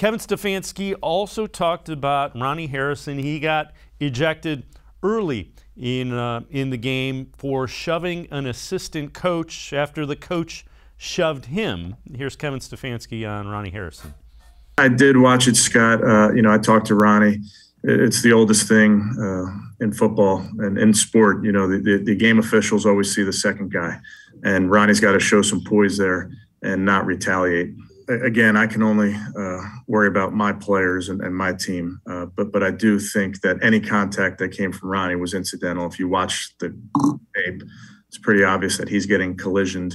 Kevin Stefanski also talked about Ronnie Harrison. He got ejected early in uh, in the game for shoving an assistant coach after the coach shoved him. Here's Kevin Stefanski on Ronnie Harrison. I did watch it, Scott. Uh, you know, I talked to Ronnie. It's the oldest thing uh, in football and in sport. You know, the, the, the game officials always see the second guy, and Ronnie's got to show some poise there and not retaliate again, I can only uh, worry about my players and, and my team. Uh, but but I do think that any contact that came from Ronnie was incidental. If you watch the tape, it's pretty obvious that he's getting collisioned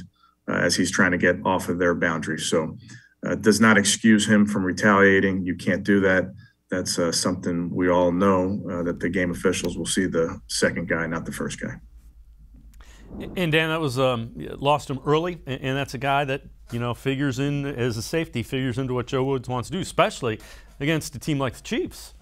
uh, as he's trying to get off of their boundary. So uh, does not excuse him from retaliating. You can't do that. That's uh, something we all know uh, that the game officials will see the second guy, not the first guy. And Dan, that was um, lost him early, and that's a guy that you know figures in as a safety, figures into what Joe Woods wants to do, especially against a team like the Chiefs.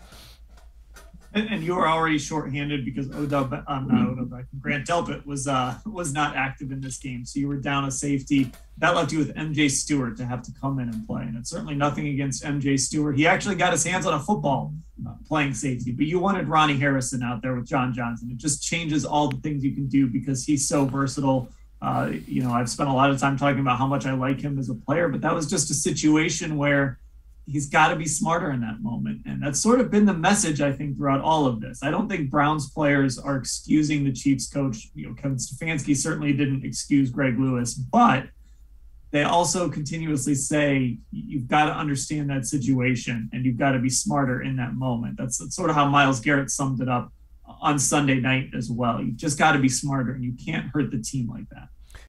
And, and you were already shorthanded because Odell, um, not Odell Grant Delpit was uh, was not active in this game, so you were down a safety. That left you with MJ Stewart to have to come in and play, and it's certainly nothing against MJ Stewart. He actually got his hands on a football uh, playing safety, but you wanted Ronnie Harrison out there with John Johnson. It just changes all the things you can do because he's so versatile. Uh, you know, I've spent a lot of time talking about how much I like him as a player, but that was just a situation where he's got to be smarter in that moment. And that's sort of been the message, I think, throughout all of this. I don't think Browns players are excusing the Chiefs coach. You know, Kevin Stefanski certainly didn't excuse Greg Lewis, but they also continuously say you've got to understand that situation and you've got to be smarter in that moment. That's, that's sort of how Myles Garrett summed it up on Sunday night as well. You've just got to be smarter and you can't hurt the team like that.